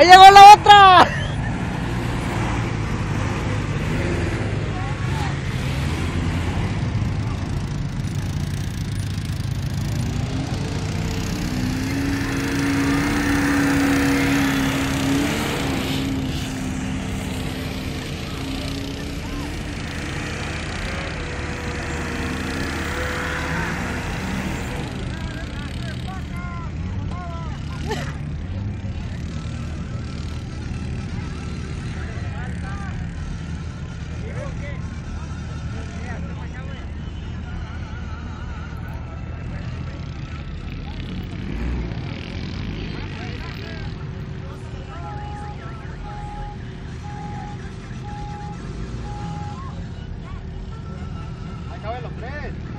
¡Ahí llegó la otra! hombre.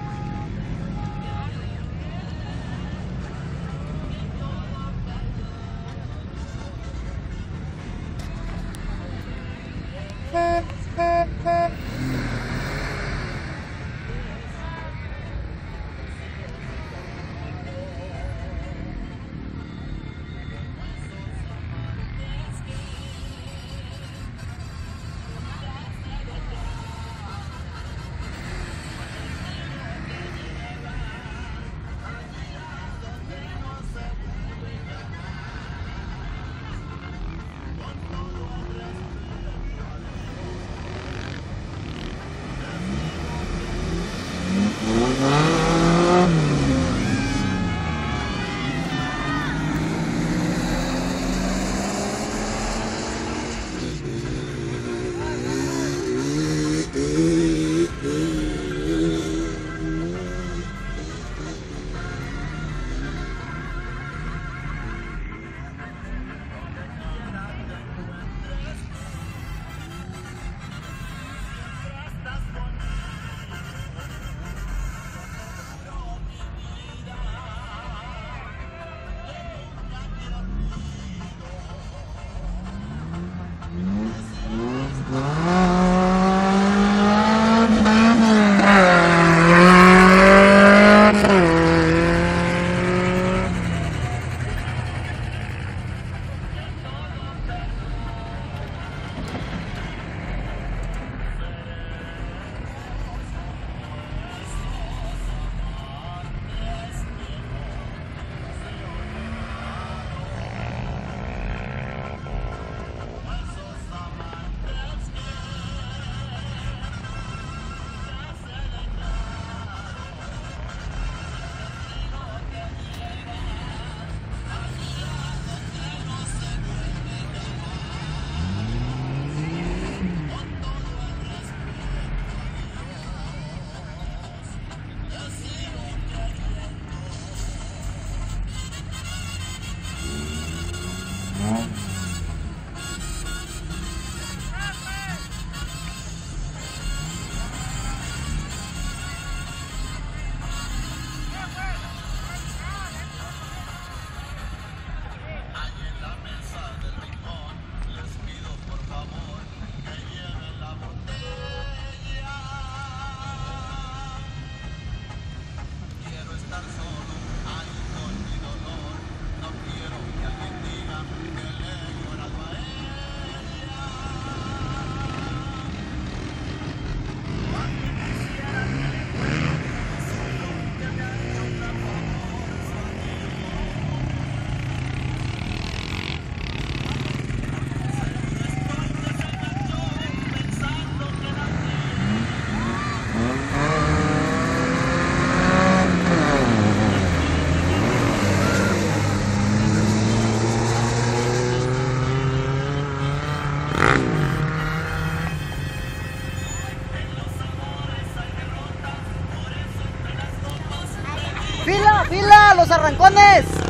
los arrancones.